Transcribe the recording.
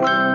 Bye.